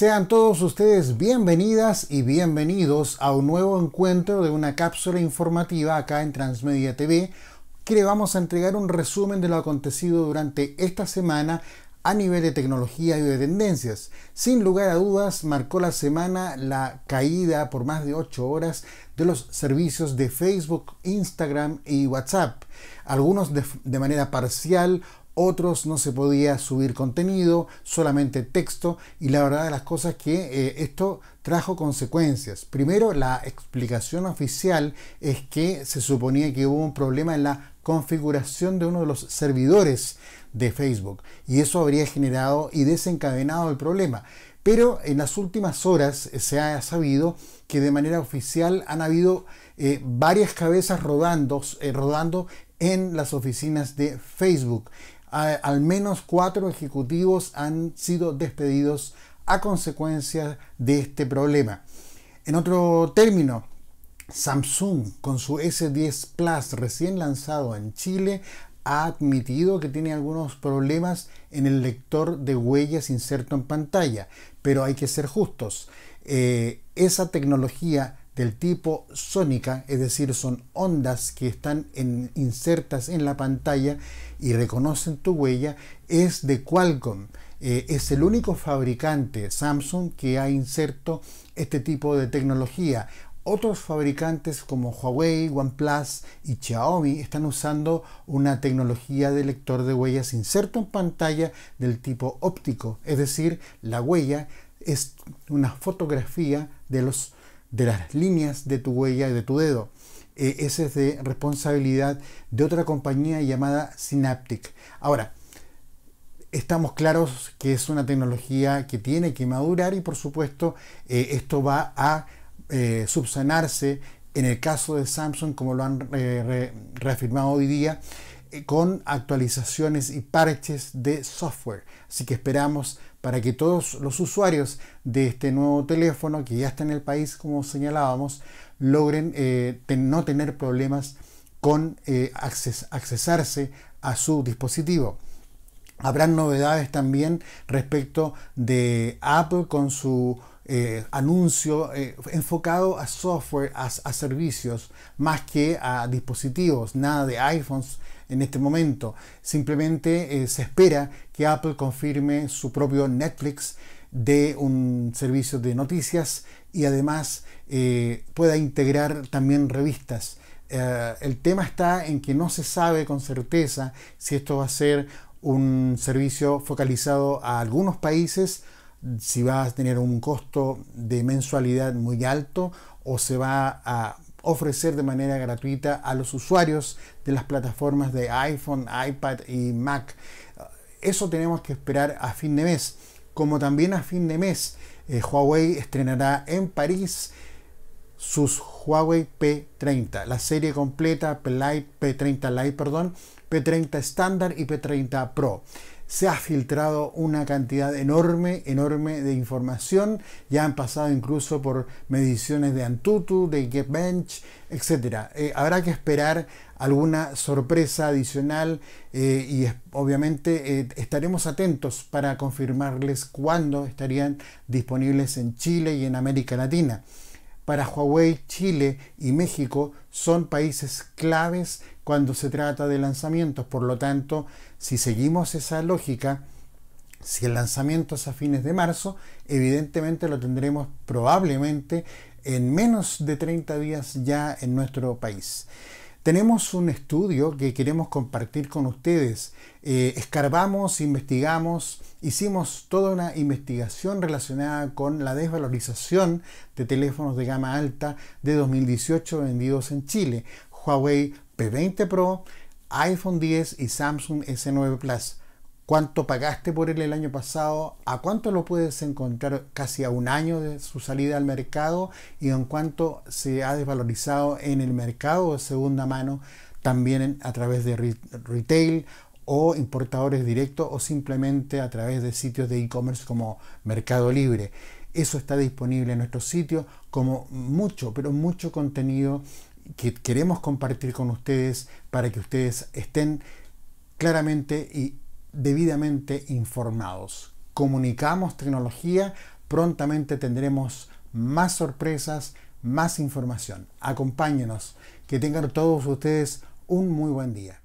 Sean todos ustedes bienvenidas y bienvenidos a un nuevo encuentro de una cápsula informativa acá en Transmedia TV, que le vamos a entregar un resumen de lo acontecido durante esta semana a nivel de tecnología y de tendencias. Sin lugar a dudas, marcó la semana la caída por más de 8 horas de los servicios de Facebook, Instagram y WhatsApp. Algunos de, de manera parcial, otros no se podía subir contenido, solamente texto, y la verdad de las cosas que eh, esto trajo consecuencias. Primero, la explicación oficial es que se suponía que hubo un problema en la configuración de uno de los servidores de Facebook y eso habría generado y desencadenado el problema. Pero en las últimas horas se ha sabido que de manera oficial han habido eh, varias cabezas eh, rodando en las oficinas de Facebook al menos cuatro ejecutivos han sido despedidos a consecuencia de este problema. En otro término, Samsung con su S10 Plus recién lanzado en Chile ha admitido que tiene algunos problemas en el lector de huellas inserto en pantalla, pero hay que ser justos. Eh, esa tecnología del tipo sónica, es decir, son ondas que están insertas en la pantalla y reconocen tu huella, es de Qualcomm. Eh, es el único fabricante Samsung que ha inserto este tipo de tecnología. Otros fabricantes como Huawei, OnePlus y Xiaomi están usando una tecnología de lector de huellas inserto en pantalla del tipo óptico, es decir, la huella es una fotografía de los de las líneas de tu huella y de tu dedo. Eh, ese es de responsabilidad de otra compañía llamada Synaptic. Ahora, estamos claros que es una tecnología que tiene que madurar y por supuesto eh, esto va a eh, subsanarse en el caso de Samsung, como lo han reafirmado hoy día, con actualizaciones y parches de software. Así que esperamos para que todos los usuarios de este nuevo teléfono, que ya está en el país como señalábamos, logren eh, no tener problemas con eh, accesarse a su dispositivo. Habrán novedades también respecto de Apple con su eh, anuncio enfocado a software, a, servicios, más que a dispositivos, nada de iPhones en este momento. Simplemente se espera que Apple confirme su propio Netflix de un servicio de noticias y además eh, pueda integrar también revistas. Eh, el tema está en que no se sabe con certeza si esto va a ser un servicio focalizado a algunos países, si va a tener un costo de mensualidad muy alto o se va a ofrecer de manera gratuita a los usuarios de las plataformas de iPhone, iPad y Mac. Eso tenemos que esperar a fin de mes como también a fin de mes eh, Huawei estrenará en París sus Huawei P30, la serie completa P30 Lite, perdón, P30 estándar y P30 Pro se ha filtrado una cantidad enorme, enorme de información. Ya han pasado incluso por mediciones de Antutu, de Geekbench, etc. Eh, habrá que esperar alguna sorpresa adicional eh, y obviamente eh, estaremos atentos para confirmarles cuándo estarían disponibles en Chile y en América Latina. Para Huawei, Chile y México son países claves cuando se trata de lanzamientos. Por lo tanto, si seguimos esa lógica, si el lanzamiento es a fines de marzo, evidentemente lo tendremos probablemente en menos de 30 días ya en nuestro país. Tenemos un estudio que queremos compartir con ustedes. Eh, escarbamos, investigamos, hicimos toda una investigación relacionada con la desvalorización de teléfonos de gama alta de 2018 vendidos en Chile. Huawei P20 Pro, iPhone 10 y Samsung S9 Plus. ¿Cuánto pagaste por él el año pasado? ¿A cuánto lo puedes encontrar casi a un año de su salida al mercado? ¿Y en cuánto se ha desvalorizado en el mercado de segunda mano también a través de retail o importadores directos o simplemente a través de sitios de e-commerce como Mercado Libre? Eso está disponible en nuestro sitio como mucho, pero mucho contenido que queremos compartir con ustedes para que ustedes estén claramente y debidamente informados. Comunicamos tecnología prontamente tendremos más sorpresas, más información. Acompáñenos, que tengan todos ustedes un muy buen día.